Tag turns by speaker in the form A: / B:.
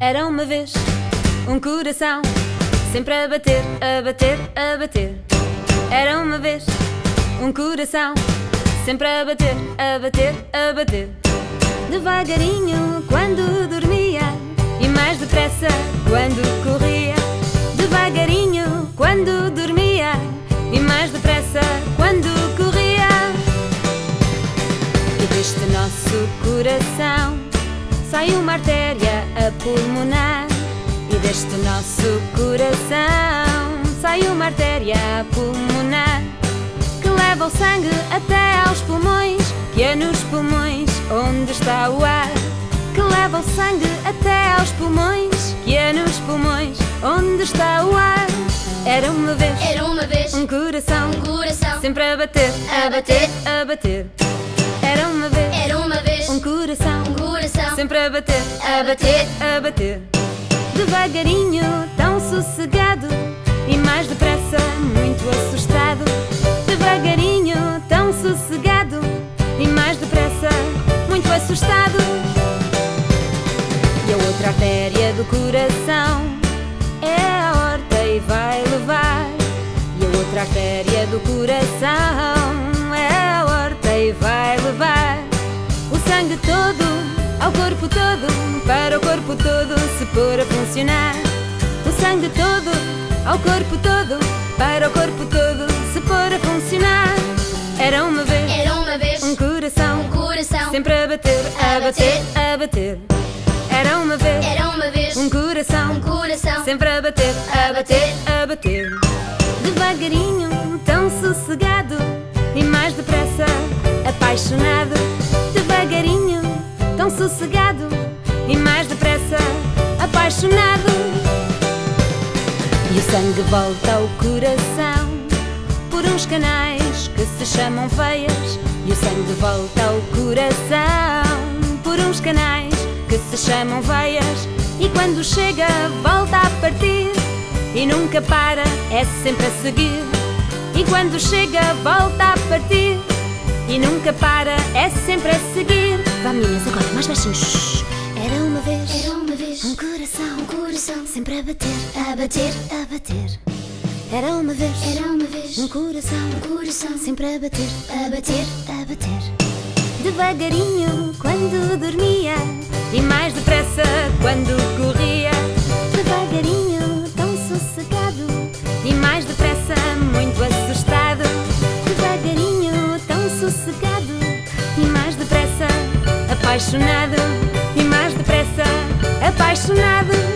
A: Era uma vez um coração sempre a bater, a bater, a bater. Era uma vez um coração sempre a bater, a bater, a bater. Devagarinho quando dormia e mais depressa quando corria. Devagarinho quando dormia e mais depressa quando corria. E deste nosso coração sai uma artéria pulmonar. E deste nosso coração sai uma artéria pulmonar que leva o sangue até aos pulmões, que é nos pulmões onde está o ar. Que leva o sangue até aos pulmões, que é nos pulmões onde está o ar. Era uma vez,
B: Era uma vez
A: um coração,
B: um coração
A: sempre a bater,
B: A bater.
A: a bater. Era uma vez,
B: Era uma vez
A: um coração sempre a bater,
B: A bater.
A: a bater. Devagarinho, tão sossegado e mais depressa, muito assustado. Devagarinho, tão sossegado e mais depressa, muito assustado. E a outra artéria do coração é a horta e vai levar. E a outra artéria do coração é a horta e vai levar o sangue todo ao corpo todo, para o corpo todo se pôr a funcionar. O sangue todo ao corpo todo, para o corpo todo se pôr a funcionar. Era uma vez
B: Era uma vez
A: um coração
B: um coração
A: sempre a bater, a bater, a bater. Era uma vez
B: Era uma vez
A: um coração
B: um coração
A: sempre a bater, a bater, a bater. Devagarinho, tão sossegado tão sossegado e mais depressa, apaixonado. E o sangue volta ao coração por uns canais que se chamam veias. E o sangue volta ao coração por uns canais que se chamam veias. E quando chega, volta a partir e nunca para, é sempre a seguir. E quando chega, volta a partir e nunca para, é sempre a seguir. Vá meninas, agora. Mais baixinho. Shhh. Era uma vez.
B: Era uma vez.
A: Um coração,
B: um coração.
A: Sempre a bater,
B: a bater.
A: A bater. Era uma vez.
B: Era uma vez.
A: Um coração,
B: um coração.
A: Sempre a bater,
B: a bater.
A: A bater. Devagarinho quando apaixonado. E mais depressa, apaixonado.